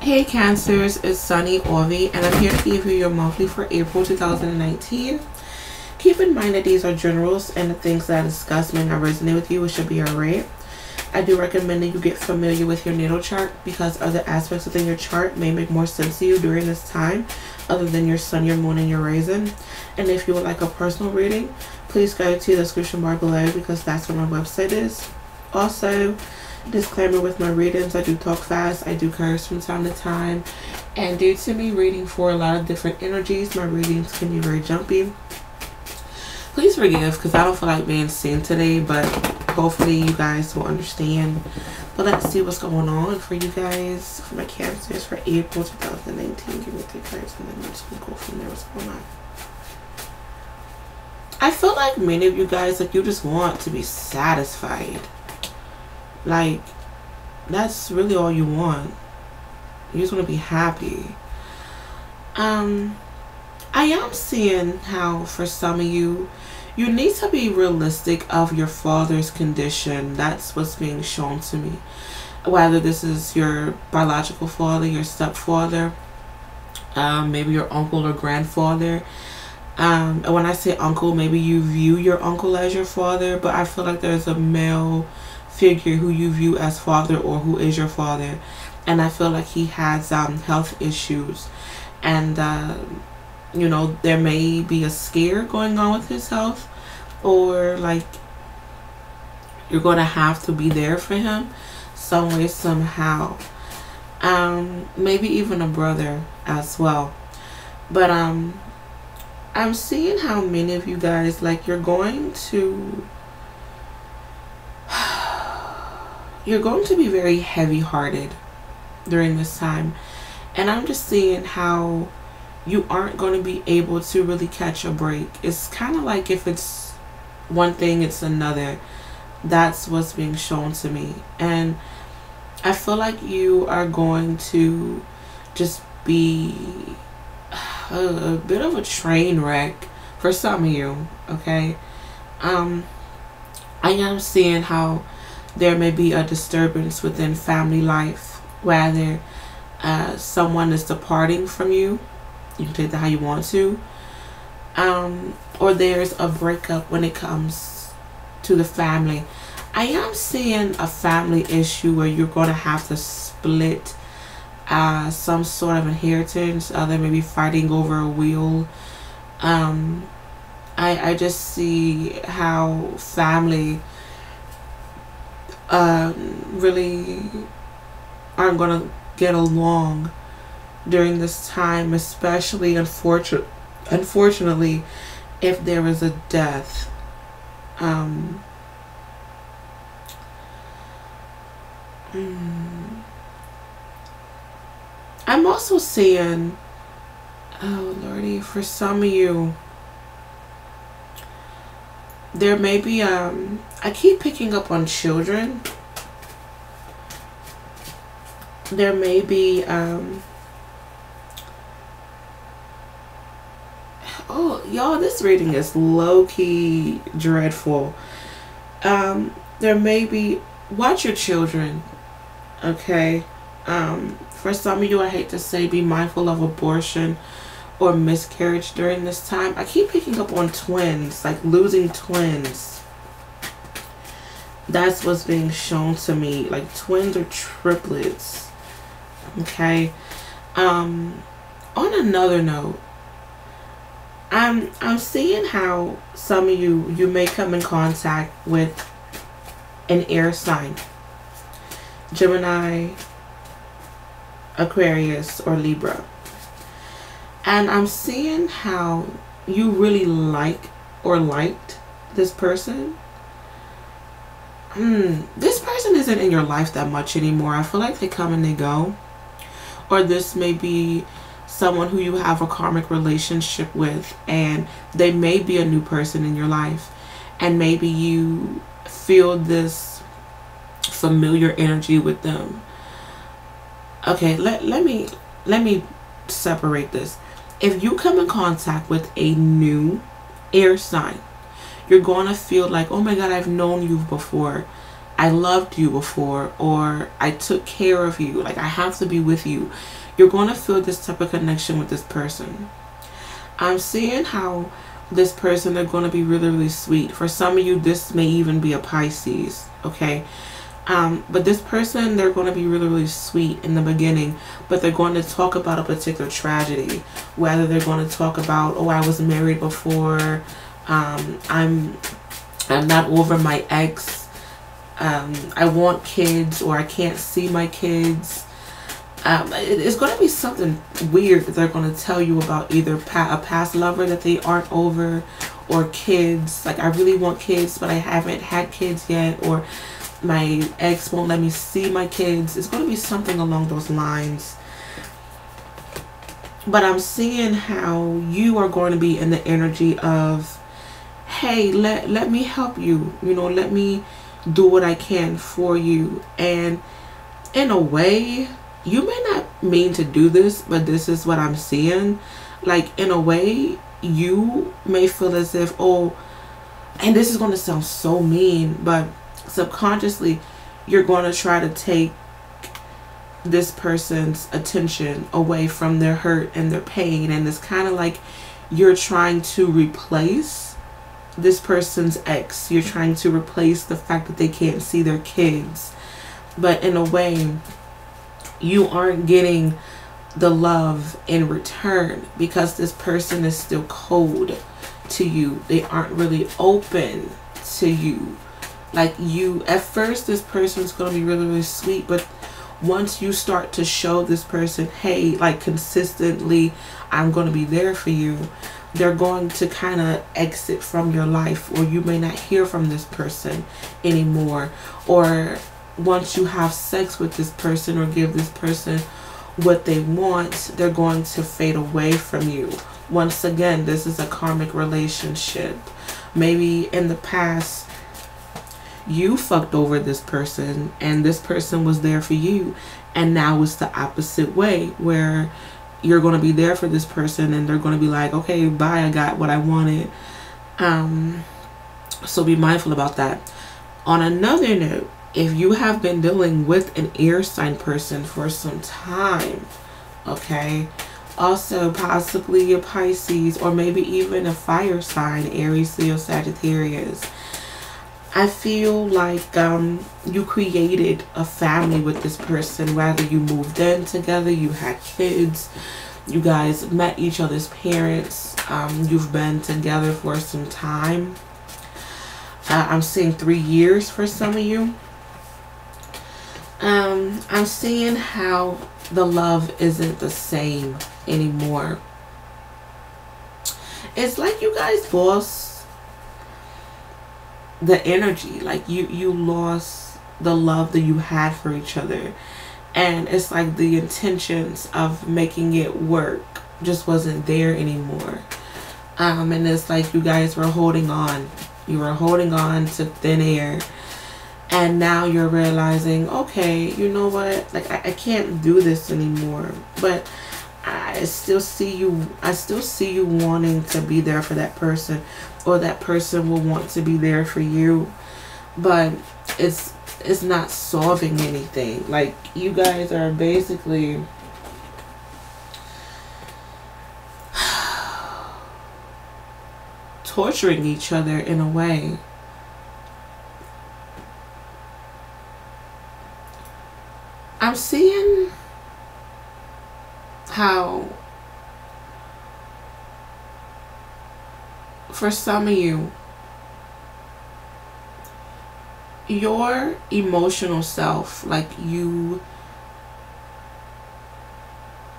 Hey Cancers, it's Sunny Orvi and I'm here to give you your monthly for April 2019. Keep in mind that these are generals and the things that I discuss may not resonate with you, it should be alright. I do recommend that you get familiar with your natal chart because other aspects within your chart may make more sense to you during this time other than your sun, your moon, and your rising. And if you would like a personal reading, please go to the description bar below because that's where my website is. Also, disclaimer with my readings, I do talk fast, I do curse from time to time. And due to me reading for a lot of different energies, my readings can be very jumpy. Please forgive because I don't feel like being seen today, but hopefully you guys will understand. But let's see what's going on for you guys, for my cancers for April 2019. Give me three cards and then I'm just going to go from there. What's going on? I feel like many of you guys, like you just want to be satisfied. Like, that's really all you want. You just want to be happy. Um, I am seeing how for some of you, you need to be realistic of your father's condition. That's what's being shown to me. Whether this is your biological father, your stepfather, um, maybe your uncle or grandfather. Um, and when I say uncle, maybe you view your uncle as your father, but I feel like there's a male figure who you view as father or who is your father. And I feel like he has um, health issues. And, uh, you know, there may be a scare going on with his health. Or, like, you're going to have to be there for him some way, somehow. Um, maybe even a brother as well. But, um, I'm seeing how many of you guys, like, you're going to you're going to be very heavy hearted during this time. And I'm just seeing how you aren't going to be able to really catch a break. It's kind of like if it's one thing, it's another. That's what's being shown to me. And I feel like you are going to just be a, a bit of a train wreck for some of you, okay? Um, I am seeing how there may be a disturbance within family life, whether uh, someone is departing from you, you can take that how you want to, um, or there's a breakup when it comes to the family. I am seeing a family issue where you're going to have to split uh, some sort of inheritance. Uh, they may be fighting over a will. Um, I, I just see how family um, really aren't going to get along during this time, especially unfortunate, unfortunately, if there is a death. Um, mm, I'm also seeing, oh lordy, for some of you, there may be um I keep picking up on children. There may be um Oh, y'all, this reading is low-key dreadful. Um there may be watch your children. Okay? Um for some of you I hate to say be mindful of abortion or miscarriage during this time. I keep picking up on twins, like losing twins. That's what's being shown to me, like twins or triplets. Okay. Um on another note, I'm I'm seeing how some of you you may come in contact with an air sign. Gemini, Aquarius, or Libra. And I'm seeing how you really like or liked this person. Hmm, this person isn't in your life that much anymore. I feel like they come and they go. Or this may be someone who you have a karmic relationship with and they may be a new person in your life. And maybe you feel this familiar energy with them. Okay, let, let me let me separate this if you come in contact with a new air sign, you're going to feel like, oh my God, I've known you before. I loved you before or I took care of you. Like I have to be with you. You're going to feel this type of connection with this person. I'm seeing how this person they're going to be really really sweet. For some of you this may even be a Pisces, okay? Um, but this person, they're going to be really, really sweet in the beginning, but they're going to talk about a particular tragedy. Whether they're going to talk about, oh, I was married before, um, I'm, I'm not over my ex, um, I want kids, or I can't see my kids. Um, it, it's going to be something weird that they're going to tell you about either pa a past lover that they aren't over, or kids. Like I really want kids, but I haven't had kids yet, or my ex won't let me see my kids. It's going to be something along those lines. But I'm seeing how you are going to be in the energy of, hey, let, let me help you. You know, let me do what I can for you. And in a way, you may not mean to do this, but this is what I'm seeing. Like, in a way, you may feel as if, oh, and this is going to sound so mean, but subconsciously you're going to try to take this person's attention away from their hurt and their pain. And it's kind of like you're trying to replace this person's ex. You're trying to replace the fact that they can't see their kids. But in a way you aren't getting the love in return because this person is still cold to you. They aren't really open to you like you, at first, this person's going to be really, really sweet, but once you start to show this person, hey, like consistently, I'm going to be there for you, they're going to kind of exit from your life, or you may not hear from this person anymore. Or once you have sex with this person or give this person what they want, they're going to fade away from you. Once again, this is a karmic relationship. Maybe in the past, you fucked over this person and this person was there for you. And now it's the opposite way where you're going to be there for this person and they're going to be like okay bye i got what i wanted. Um so be mindful about that. On another note if you have been dealing with an air sign person for some time okay also possibly a pisces or maybe even a fire sign aries leo sagittarius I feel like um, you created a family with this person. Whether you moved in together, you had kids, you guys met each other's parents, um, you've been together for some time. Uh, I'm seeing three years for some of you. Um, I'm seeing how the love isn't the same anymore. It's like you guys lost the energy like you you lost the love that you had for each other. And it's like the intentions of making it work just wasn't there anymore. Um and it's like you guys were holding on. You were holding on to thin air. And now you're realizing okay you know what? Like I, I can't do this anymore. But I still see you I still see you wanting to be there for that person or that person will want to be there for you. But it's it's not solving anything. Like you guys are basically torturing each other in a way I'm seeing how for some of you your emotional self like you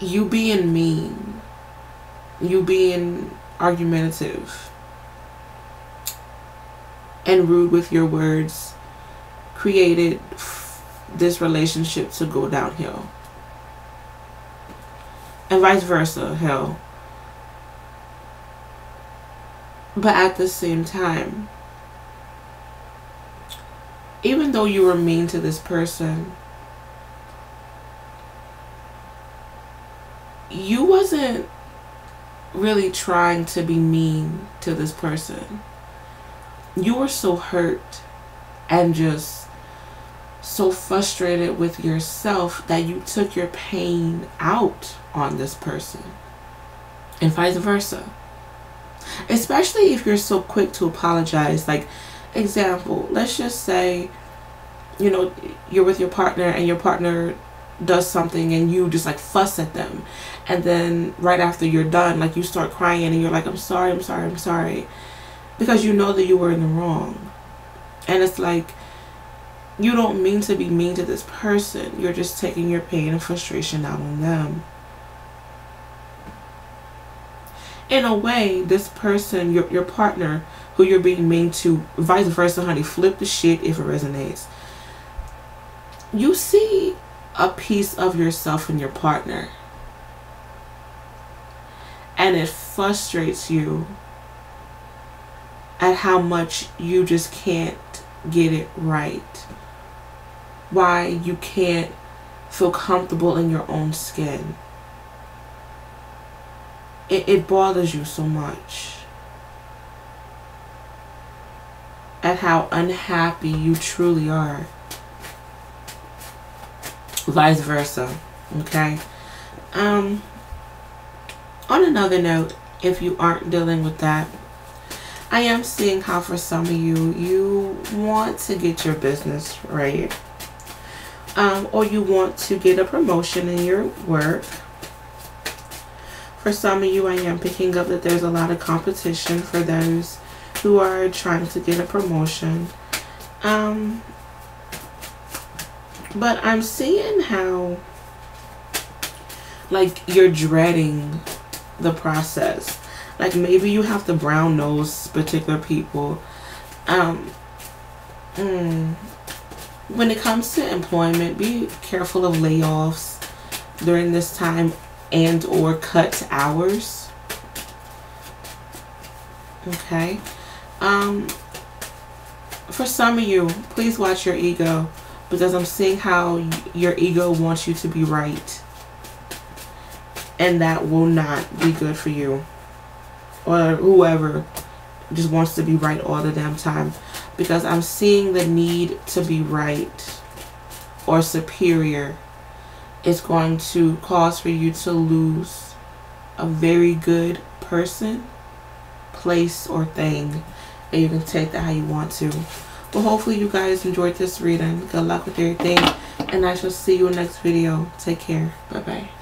you being mean you being argumentative and rude with your words created this relationship to go downhill and vice versa, hell. But at the same time, even though you were mean to this person, you wasn't really trying to be mean to this person. You were so hurt and just so frustrated with yourself that you took your pain out on this person and vice versa especially if you're so quick to apologize. Like example let's just say you know you're with your partner and your partner does something and you just like fuss at them. And then right after you're done like you start crying and you're like i'm sorry i'm sorry i'm sorry. Because you know that you were in the wrong. And it's like you don't mean to be mean to this person. You're just taking your pain and frustration out on them in a way this person your, your partner who you're being mean to vice versa honey flip the shit if it resonates you see a piece of yourself in your partner and it frustrates you at how much you just can't get it right. Why you can't feel comfortable in your own skin. It, it bothers you so much. At how unhappy you truly are vice versa okay um on another note if you aren't dealing with that I am seeing how for some of you you want to get your business right um, or you want to get a promotion in your work for some of you I am picking up that there's a lot of competition for those who are trying to get a promotion um, but I'm seeing how, like, you're dreading the process. Like, maybe you have to brown nose particular people. Um, mm, when it comes to employment, be careful of layoffs during this time and or cut hours. Okay. Um, for some of you, please watch your ego because I'm seeing how your ego wants you to be right. And that will not be good for you. Or whoever just wants to be right all the damn time. Because I'm seeing the need to be right or superior is going to cause for you to lose a very good person, place, or thing. And you can take that how you want to. But hopefully you guys enjoyed this reading. Good luck with everything. And I shall see you in the next video. Take care. Bye-bye.